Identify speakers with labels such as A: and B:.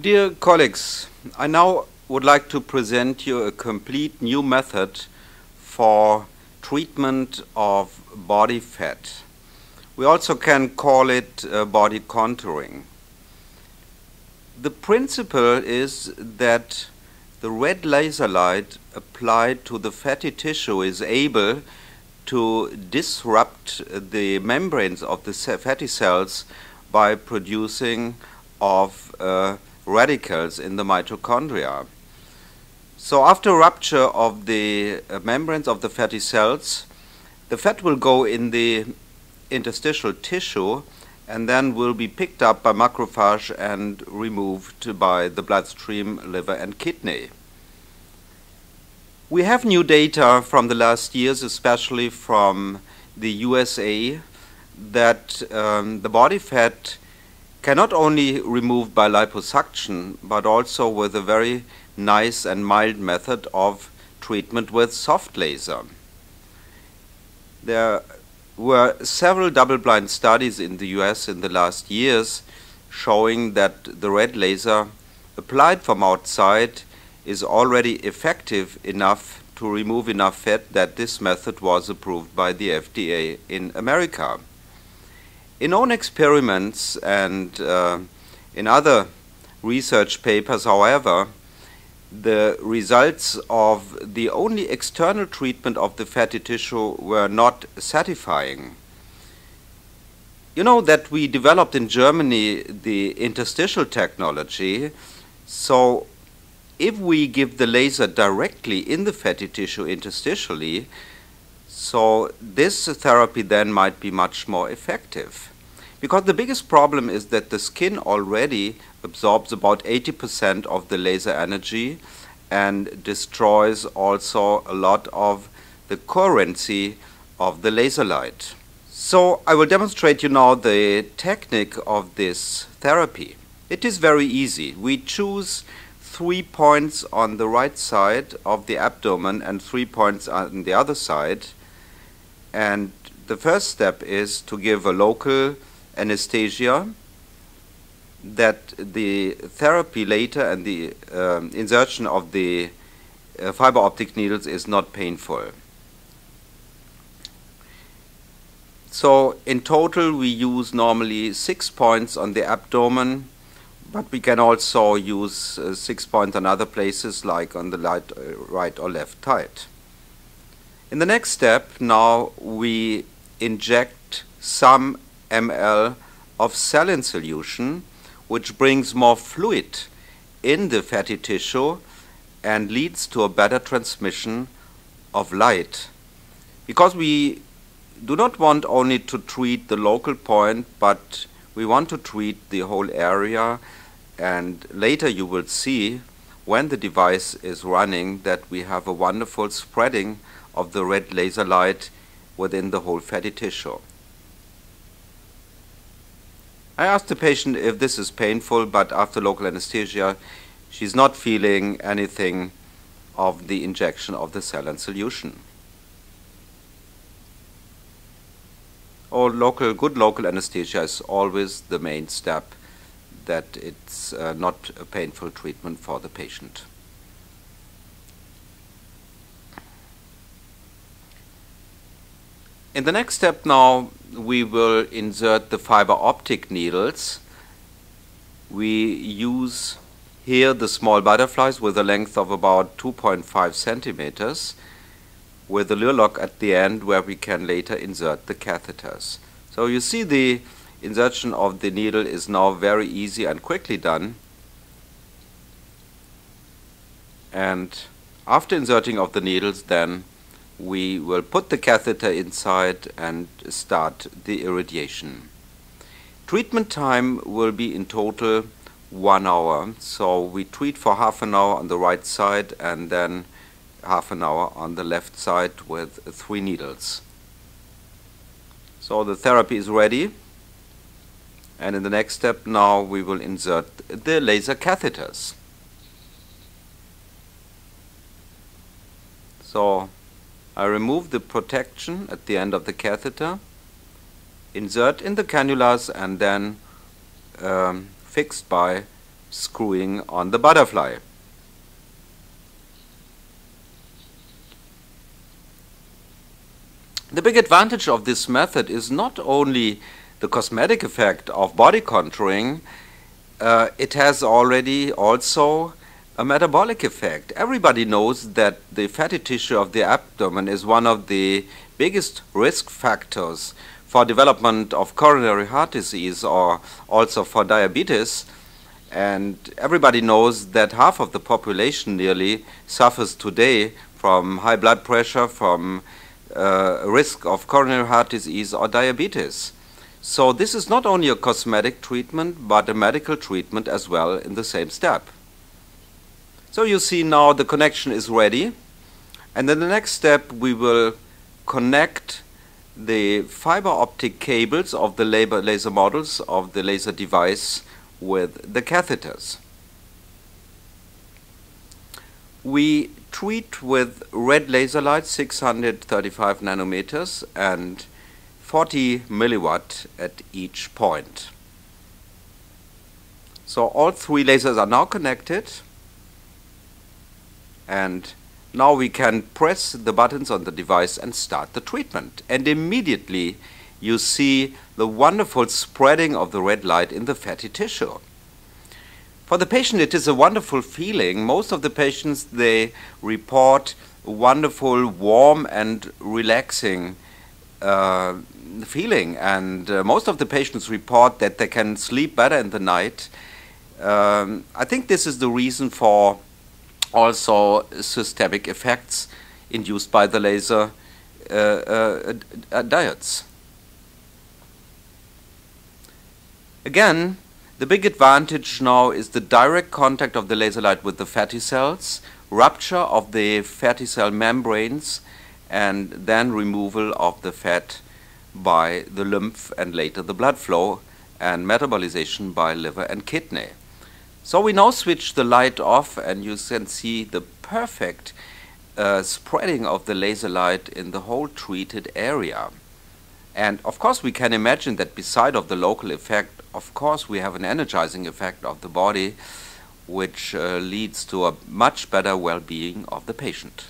A: Dear colleagues, I now would like to present you a complete new method for treatment of body fat. We also can call it uh, body contouring. The principle is that the red laser light applied to the fatty tissue is able to disrupt the membranes of the fatty cells by producing of uh, radicals in the mitochondria. So after rupture of the uh, membranes of the fatty cells, the fat will go in the interstitial tissue and then will be picked up by macrophage and removed by the bloodstream, liver and kidney. We have new data from the last years, especially from the USA, that um, the body fat cannot only removed by liposuction, but also with a very nice and mild method of treatment with soft laser. There were several double-blind studies in the US in the last years showing that the red laser applied from outside is already effective enough to remove enough fat that this method was approved by the FDA in America. In own experiments and uh, in other research papers, however, the results of the only external treatment of the fatty tissue were not satisfying. You know that we developed in Germany the interstitial technology, so if we give the laser directly in the fatty tissue interstitially, so this therapy then might be much more effective. Because the biggest problem is that the skin already absorbs about 80% of the laser energy and destroys also a lot of the currency of the laser light. So I will demonstrate you now the technique of this therapy. It is very easy. We choose three points on the right side of the abdomen and three points on the other side. And the first step is to give a local anesthesia that the therapy later and the um, insertion of the uh, fiber optic needles is not painful. So in total we use normally six points on the abdomen but we can also use uh, six points on other places like on the light, uh, right or left side. In the next step now we inject some ml of saline solution, which brings more fluid in the fatty tissue and leads to a better transmission of light. Because we do not want only to treat the local point, but we want to treat the whole area and later you will see when the device is running that we have a wonderful spreading of the red laser light within the whole fatty tissue. I asked the patient if this is painful, but after local anesthesia, she's not feeling anything of the injection of the saline solution. Or local, good local anesthesia is always the main step that it's uh, not a painful treatment for the patient. In the next step now, we will insert the fiber optic needles. We use here the small butterflies with a length of about 2.5 centimeters with a Luer lock at the end where we can later insert the catheters. So you see the insertion of the needle is now very easy and quickly done. And after inserting of the needles then we will put the catheter inside and start the irradiation. Treatment time will be in total one hour. So we treat for half an hour on the right side and then half an hour on the left side with three needles. So the therapy is ready. And in the next step now we will insert the laser catheters. So I remove the protection at the end of the catheter, insert in the cannulas and then um, fixed by screwing on the butterfly. The big advantage of this method is not only the cosmetic effect of body contouring, uh, it has already also a metabolic effect. Everybody knows that the fatty tissue of the abdomen is one of the biggest risk factors for development of coronary heart disease or also for diabetes. And everybody knows that half of the population nearly suffers today from high blood pressure, from uh, risk of coronary heart disease or diabetes. So this is not only a cosmetic treatment, but a medical treatment as well in the same step. So you see now the connection is ready. And in the next step, we will connect the fiber optic cables of the laser models of the laser device with the catheters. We treat with red laser light 635 nanometers and 40 milliwatt at each point. So all three lasers are now connected and now we can press the buttons on the device and start the treatment and immediately you see the wonderful spreading of the red light in the fatty tissue. For the patient, it is a wonderful feeling. Most of the patients, they report wonderful, warm and relaxing uh, feeling. And uh, most of the patients report that they can sleep better in the night. Um, I think this is the reason for also systemic effects induced by the laser uh, uh, uh diodes. Again, the big advantage now is the direct contact of the laser light with the fatty cells, rupture of the fatty cell membranes, and then removal of the fat by the lymph and later the blood flow and metabolization by liver and kidney. So we now switch the light off and you can see the perfect uh, spreading of the laser light in the whole treated area. And of course, we can imagine that beside of the local effect, of course, we have an energizing effect of the body, which uh, leads to a much better well-being of the patient.